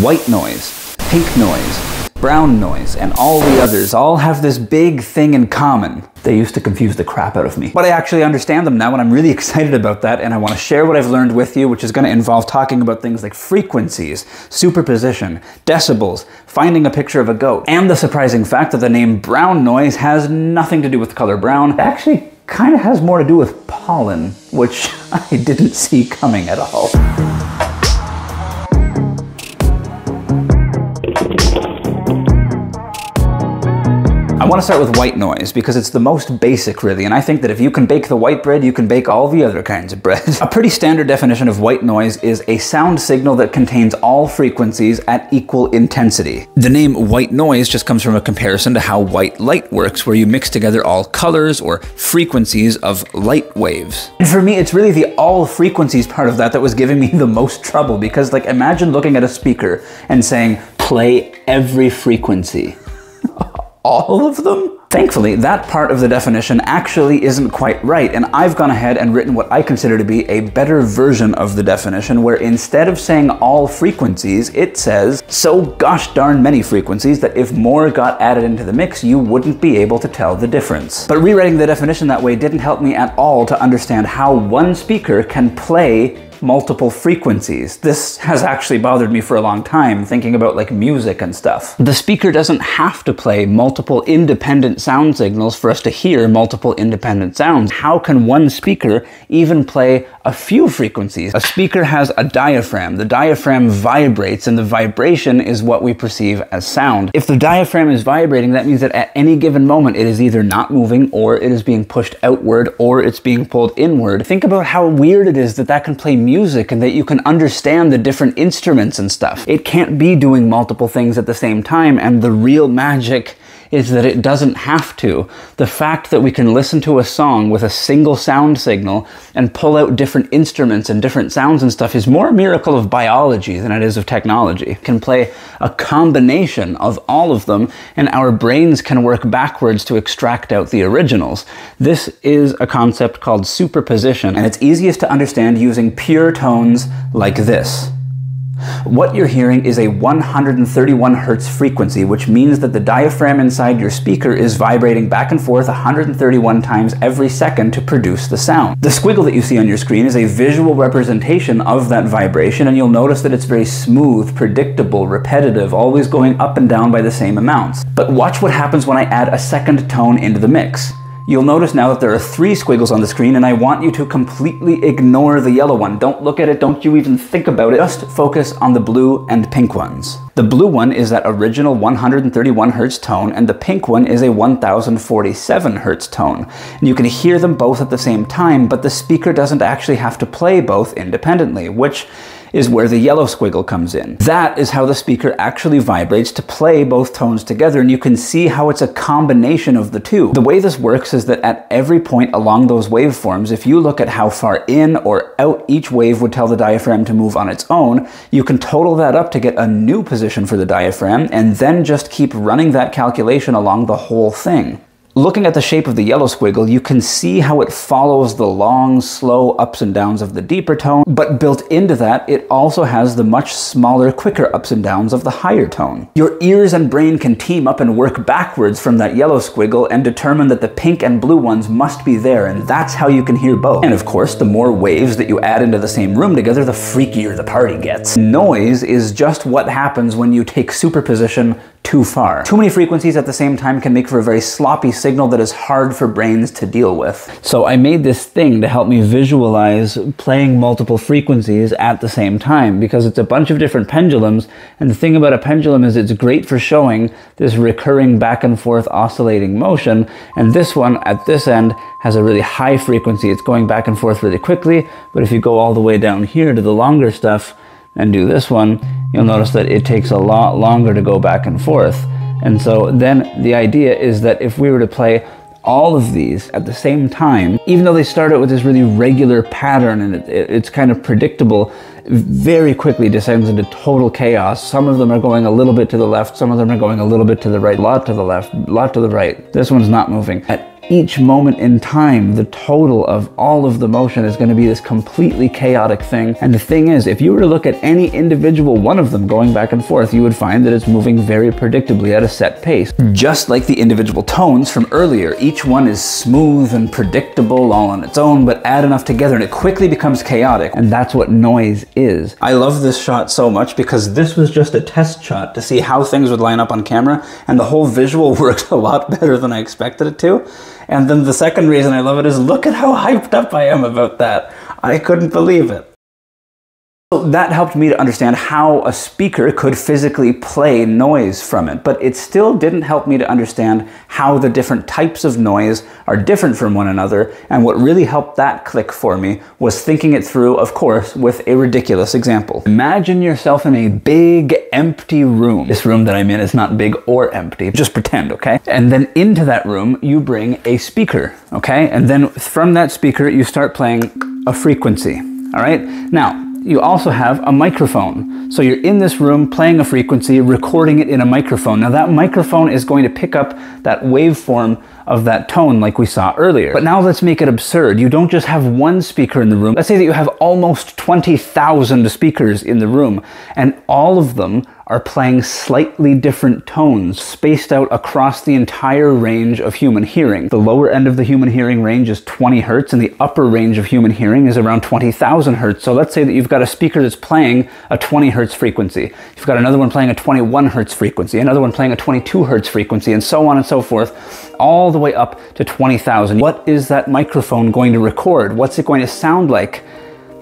white noise, pink noise, brown noise, and all the others all have this big thing in common. They used to confuse the crap out of me. But I actually understand them now, and I'm really excited about that, and I want to share what I've learned with you, which is going to involve talking about things like frequencies, superposition, decibels, finding a picture of a goat, and the surprising fact that the name brown noise has nothing to do with the color brown. It actually kind of has more to do with pollen, which I didn't see coming at all. Want to start with white noise because it's the most basic really, and I think that if you can bake the white bread, you can bake all the other kinds of bread. a pretty standard definition of white noise is a sound signal that contains all frequencies at equal intensity. The name white noise just comes from a comparison to how white light works, where you mix together all colors or frequencies of light waves. And for me, it's really the all frequencies part of that that was giving me the most trouble because like imagine looking at a speaker and saying, play every frequency all of them? Thankfully, that part of the definition actually isn't quite right, and I've gone ahead and written what I consider to be a better version of the definition, where instead of saying all frequencies, it says so gosh darn many frequencies that if more got added into the mix, you wouldn't be able to tell the difference. But rewriting the definition that way didn't help me at all to understand how one speaker can play multiple frequencies. This has actually bothered me for a long time, thinking about like music and stuff. The speaker doesn't have to play multiple independent sound signals for us to hear multiple independent sounds. How can one speaker even play a few frequencies? A speaker has a diaphragm. The diaphragm vibrates and the vibration is what we perceive as sound. If the diaphragm is vibrating, that means that at any given moment it is either not moving or it is being pushed outward or it's being pulled inward. Think about how weird it is that that can play music and that you can understand the different instruments and stuff. It can't be doing multiple things at the same time, and the real magic is that it doesn't have to. The fact that we can listen to a song with a single sound signal and pull out different instruments and different sounds and stuff is more a miracle of biology than it is of technology. It can play a combination of all of them and our brains can work backwards to extract out the originals. This is a concept called superposition and it's easiest to understand using pure tones like this. What you're hearing is a 131 hertz frequency, which means that the diaphragm inside your speaker is vibrating back and forth 131 times every second to produce the sound. The squiggle that you see on your screen is a visual representation of that vibration, and you'll notice that it's very smooth, predictable, repetitive, always going up and down by the same amounts. But watch what happens when I add a second tone into the mix. You'll notice now that there are three squiggles on the screen and I want you to completely ignore the yellow one. Don't look at it, don't you even think about it. Just focus on the blue and pink ones. The blue one is that original 131 Hz tone and the pink one is a 1047 Hz tone. And you can hear them both at the same time, but the speaker doesn't actually have to play both independently, which is where the yellow squiggle comes in. That is how the speaker actually vibrates to play both tones together, and you can see how it's a combination of the two. The way this works is that at every point along those waveforms, if you look at how far in or out each wave would tell the diaphragm to move on its own, you can total that up to get a new position for the diaphragm, and then just keep running that calculation along the whole thing. Looking at the shape of the yellow squiggle, you can see how it follows the long, slow ups and downs of the deeper tone, but built into that, it also has the much smaller, quicker ups and downs of the higher tone. Your ears and brain can team up and work backwards from that yellow squiggle and determine that the pink and blue ones must be there, and that's how you can hear both. And of course, the more waves that you add into the same room together, the freakier the party gets. Noise is just what happens when you take superposition too far. Too many frequencies at the same time can make for a very sloppy signal that is hard for brains to deal with. So I made this thing to help me visualize playing multiple frequencies at the same time because it's a bunch of different pendulums and the thing about a pendulum is it's great for showing this recurring back and forth oscillating motion and this one at this end has a really high frequency. It's going back and forth really quickly but if you go all the way down here to the longer stuff and do this one, you'll notice that it takes a lot longer to go back and forth. And so then the idea is that if we were to play all of these at the same time, even though they start out with this really regular pattern and it, it, it's kind of predictable, very quickly descends into total chaos. Some of them are going a little bit to the left, some of them are going a little bit to the right, a lot to the left, a lot to the right. This one's not moving. At each moment in time, the total of all of the motion is going to be this completely chaotic thing. And the thing is, if you were to look at any individual one of them going back and forth, you would find that it's moving very predictably at a set pace. Hmm. Just like the individual tones from earlier, each one is smooth and predictable all on its own, but add enough together and it quickly becomes chaotic. And that's what noise is. I love this shot so much because this was just a test shot to see how things would line up on camera, and the whole visual worked a lot better than I expected it to. And then the second reason I love it is look at how hyped up I am about that. I couldn't believe it. So that helped me to understand how a speaker could physically play noise from it, but it still didn't help me to understand how the different types of noise are different from one another, and what really helped that click for me was thinking it through, of course, with a ridiculous example. Imagine yourself in a big empty room. This room that I'm in is not big or empty, just pretend, okay? And then into that room, you bring a speaker, okay? And then from that speaker, you start playing a frequency, all right? Now, you also have a microphone. So you're in this room playing a frequency, recording it in a microphone. Now that microphone is going to pick up that waveform of that tone like we saw earlier. But now let's make it absurd. You don't just have one speaker in the room. Let's say that you have almost 20,000 speakers in the room and all of them are playing slightly different tones spaced out across the entire range of human hearing. The lower end of the human hearing range is 20 hertz and the upper range of human hearing is around 20,000 hertz. So let's say that you've got a speaker that's playing a 20 hertz frequency. You've got another one playing a 21 hertz frequency, another one playing a 22 hertz frequency, and so on and so forth, all the way up to 20,000. What is that microphone going to record? What's it going to sound like?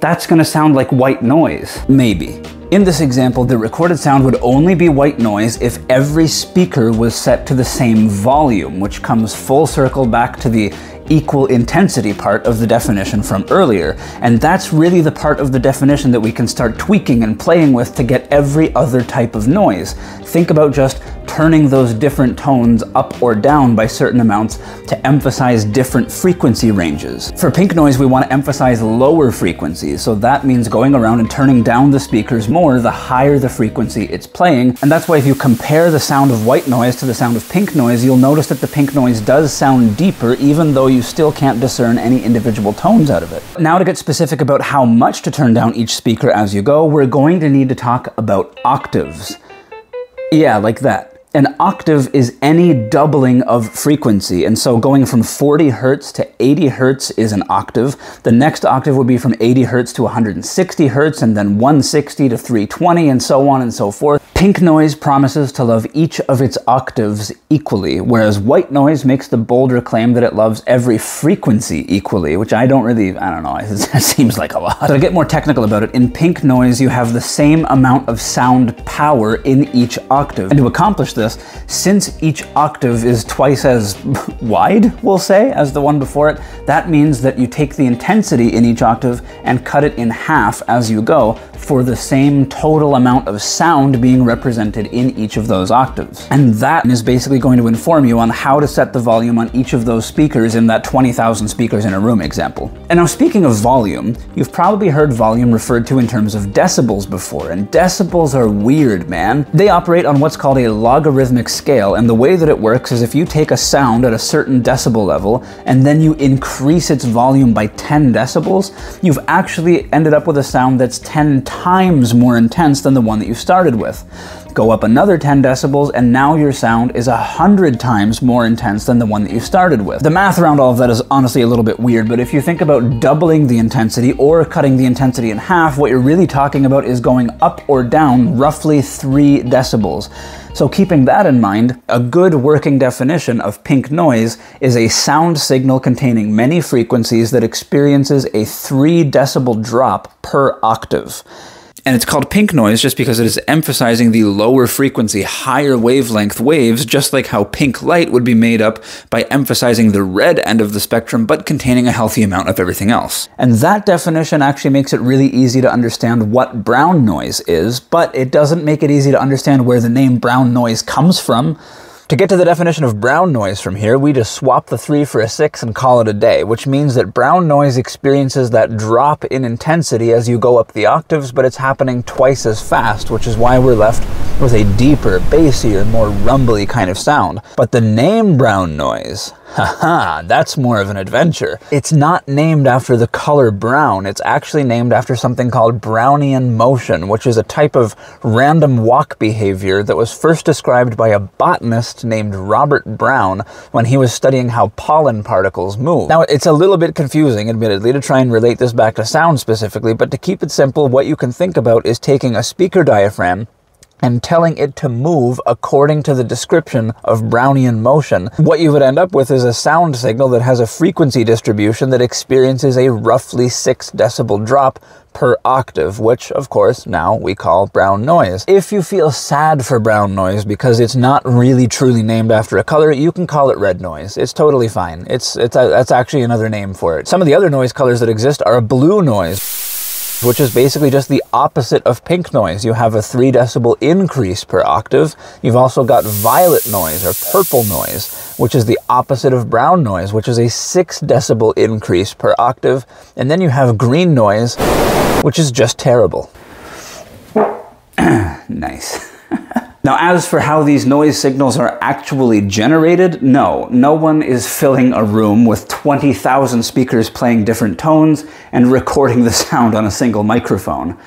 That's going to sound like white noise. Maybe. In this example, the recorded sound would only be white noise if every speaker was set to the same volume, which comes full circle back to the equal intensity part of the definition from earlier. And that's really the part of the definition that we can start tweaking and playing with to get every other type of noise. Think about just turning those different tones up or down by certain amounts to emphasize different frequency ranges. For pink noise, we want to emphasize lower frequencies, so that means going around and turning down the speakers more the higher the frequency it's playing. And that's why if you compare the sound of white noise to the sound of pink noise, you'll notice that the pink noise does sound deeper even though you still can't discern any individual tones out of it. Now to get specific about how much to turn down each speaker as you go, we're going to need to talk about octaves. Yeah, like that. An octave is any doubling of frequency, and so going from 40 hertz to 80 hertz is an octave. The next octave would be from 80 hertz to 160 hertz, and then 160 to 320, and so on and so forth. Pink noise promises to love each of its octaves equally, whereas white noise makes the bolder claim that it loves every frequency equally, which I don't really, I don't know, it seems like a lot. To get more technical about it, in pink noise you have the same amount of sound power in each octave. And to accomplish this, since each octave is twice as wide, we'll say, as the one before it, that means that you take the intensity in each octave and cut it in half as you go for the same total amount of sound being represented in each of those octaves. And that is basically going to inform you on how to set the volume on each of those speakers in that 20,000 speakers in a room example. And now speaking of volume, you've probably heard volume referred to in terms of decibels before, and decibels are weird, man. They operate on what's called a logarithmic scale, and the way that it works is if you take a sound at a certain decibel level, and then you increase its volume by 10 decibels, you've actually ended up with a sound that's 10 times more intense than the one that you started with. Go up another 10 decibels, and now your sound is 100 times more intense than the one that you started with. The math around all of that is honestly a little bit weird, but if you think about doubling the intensity or cutting the intensity in half, what you're really talking about is going up or down roughly 3 decibels. So keeping that in mind, a good working definition of pink noise is a sound signal containing many frequencies that experiences a 3 decibel drop per octave. And it's called pink noise just because it is emphasizing the lower frequency, higher wavelength waves, just like how pink light would be made up by emphasizing the red end of the spectrum but containing a healthy amount of everything else. And that definition actually makes it really easy to understand what brown noise is, but it doesn't make it easy to understand where the name brown noise comes from. To get to the definition of brown noise from here, we just swap the 3 for a 6 and call it a day, which means that brown noise experiences that drop in intensity as you go up the octaves, but it's happening twice as fast, which is why we're left with a deeper, bassier, more rumbly kind of sound. But the name brown noise, haha, that's more of an adventure. It's not named after the color brown, it's actually named after something called Brownian motion, which is a type of random walk behavior that was first described by a botanist named Robert Brown when he was studying how pollen particles move. Now, it's a little bit confusing, admittedly, to try and relate this back to sound specifically, but to keep it simple, what you can think about is taking a speaker diaphragm and telling it to move according to the description of Brownian motion. What you would end up with is a sound signal that has a frequency distribution that experiences a roughly 6 decibel drop per octave, which of course now we call brown noise. If you feel sad for brown noise because it's not really truly named after a color, you can call it red noise. It's totally fine. It's, it's a, that's actually another name for it. Some of the other noise colors that exist are blue noise which is basically just the opposite of pink noise. You have a 3 decibel increase per octave. You've also got violet noise or purple noise, which is the opposite of brown noise, which is a 6 decibel increase per octave. And then you have green noise, which is just terrible. nice. Now, as for how these noise signals are actually generated, no, no one is filling a room with 20,000 speakers playing different tones and recording the sound on a single microphone.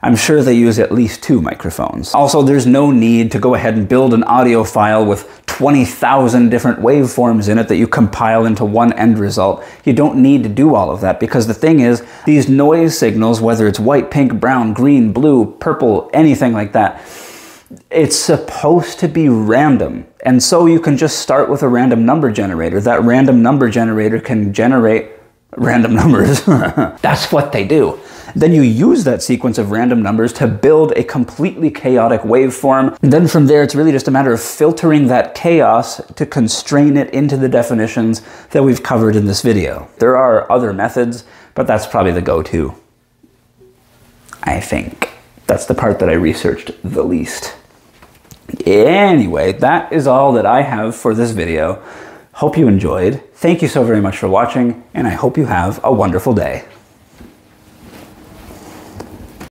I'm sure they use at least two microphones. Also, there's no need to go ahead and build an audio file with 20,000 different waveforms in it that you compile into one end result. You don't need to do all of that because the thing is, these noise signals, whether it's white, pink, brown, green, blue, purple, anything like that, it's supposed to be random. And so you can just start with a random number generator. That random number generator can generate random numbers. That's what they do. Then you use that sequence of random numbers to build a completely chaotic waveform. then from there, it's really just a matter of filtering that chaos to constrain it into the definitions that we've covered in this video. There are other methods, but that's probably the go-to. I think. That's the part that I researched the least. Anyway, that is all that I have for this video. Hope you enjoyed. Thank you so very much for watching, and I hope you have a wonderful day.